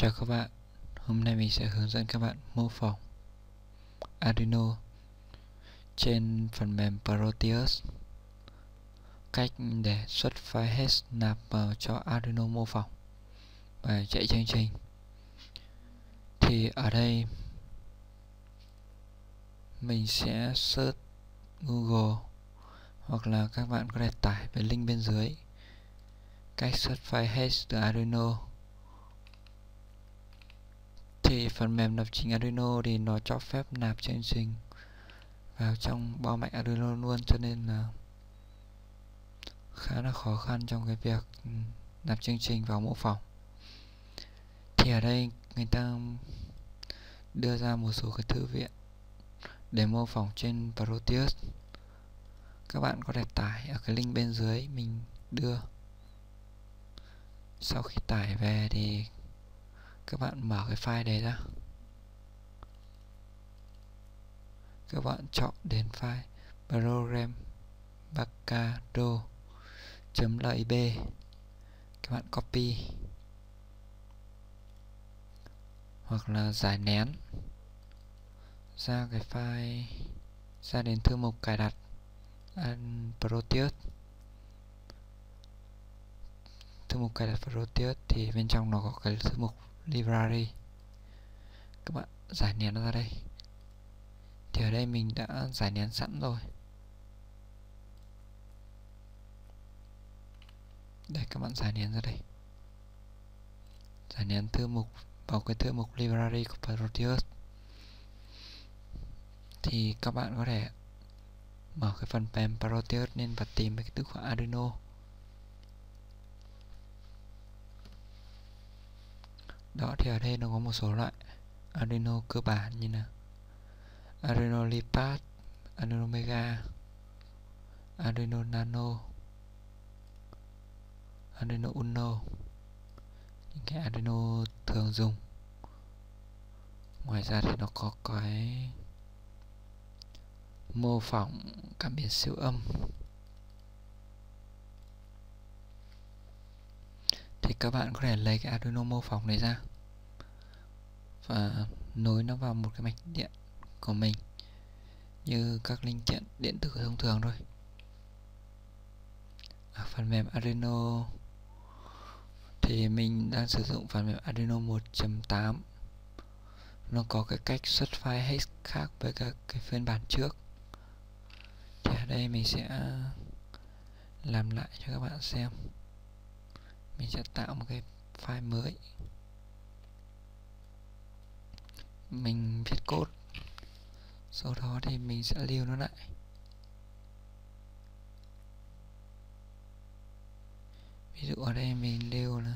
Chào các bạn, hôm nay mình sẽ hướng dẫn các bạn mô phỏng Arduino trên phần mềm Proteus. Cách để xuất file hex nạp vào cho Arduino mô phỏng và chạy chương trình. Thì ở đây mình sẽ search Google hoặc là các bạn có thể tải về link bên dưới. Cách xuất file hex từ Arduino thì phần mềm lập trình Arduino thì nó cho phép nạp chương trình vào trong bo mạch Arduino luôn, cho nên là khá là khó khăn trong cái việc ừ, nạp chương trình vào mô phỏng thì ở đây người ta đưa ra một số cái thư viện để mô phỏng trên Proteus. Các bạn có thể tải ở cái link bên dưới mình đưa. Sau khi tải về thì các bạn mở cái file này ra. Các bạn chọn đến file program bacado lib các bạn copy. Hoặc là giải nén. Ra cái file, ra đến thư mục cài đặt. Proteus. Thư mục cài đặt Proteus thì bên trong nó có cái thư mục library. Các bạn giải nén nó ra đây. Thì ở đây mình đã giải nén sẵn rồi. Đây, các bạn giải nén ra đây. Giải nén thư mục, vào cái thư mục library của Proteus. Thì các bạn có thể mở cái phần mềm Proteus lên và tìm cái từ khóa Arduino. Đó thì ở đây nó có một số loại Arduino cơ bản như là Arduino Lipat, Arduino Mega, Arduino Nano, Arduino Uno những cái Arduino thường dùng. Ngoài ra thì nó có cái mô phỏng cảm biến siêu âm. Thì các bạn có thể lấy cái Arduino mô phỏng này ra. Và nối nó vào một cái mạch điện của mình như các linh kiện điện tử thông thường thôi. À, phần mềm Arduino thì mình đang sử dụng phần mềm Arduino 1.8 nó có cái cách xuất file hex khác với các cái phiên bản trước. Thì ở đây mình sẽ làm lại cho các bạn xem mình sẽ tạo một cái file mới. Mình viết code. Sau đó thì mình sẽ lưu nó lại. Ví dụ ở đây mình lưu là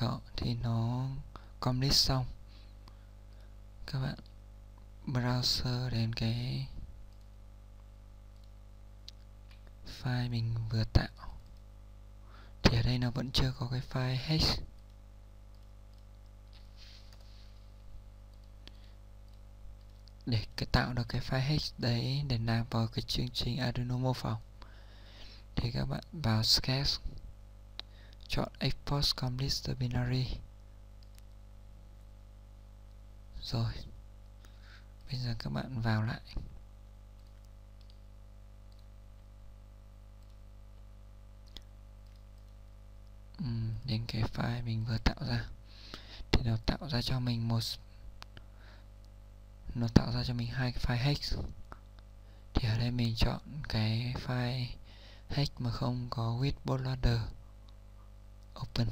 đó thì nó complete xong các bạn browser đến cái file mình vừa tạo. Thì ở đây nó vẫn chưa có cái file hex để cái tạo được cái file hex đấy để làm vào cái chương trình Arduino mô phỏng thì các bạn vào sketch chọn export complete binary. Rồi. Bây giờ các bạn vào lại. Uhm, đến cái file mình vừa tạo ra. Thì nó tạo ra cho mình một nó tạo ra cho mình hai cái file hex. Thì ở đây mình chọn cái file hex mà không có with border open.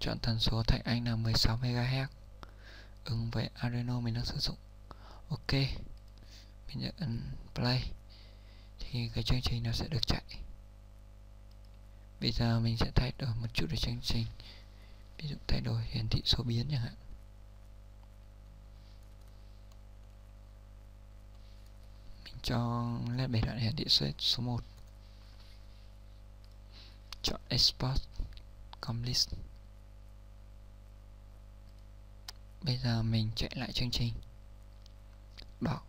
Chọn tần số thạch anh là 16 MHz ứng với Arduino mình đang sử dụng. Ok. Mình sẽ ấn play. Thì cái chương trình nó sẽ được chạy. Bây giờ mình sẽ thay đổi một chút để chương trình. Ví dụ thay đổi hiển thị số biến chẳng hạn. Mình cho lên bảy đoạn hiển thị số, số 1 chọn export complete bây giờ mình chạy lại chương trình. Đó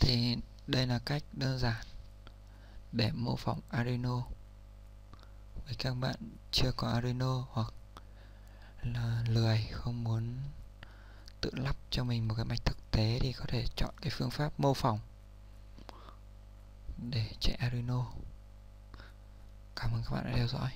thì đây là cách đơn giản để mô phỏng Arduino. Với các bạn chưa có Arduino hoặc là lười không muốn tự lắp cho mình một cái mạch thực tế thì có thể chọn cái phương pháp mô phỏng để chạy Arduino. Cảm ơn các bạn đã theo dõi.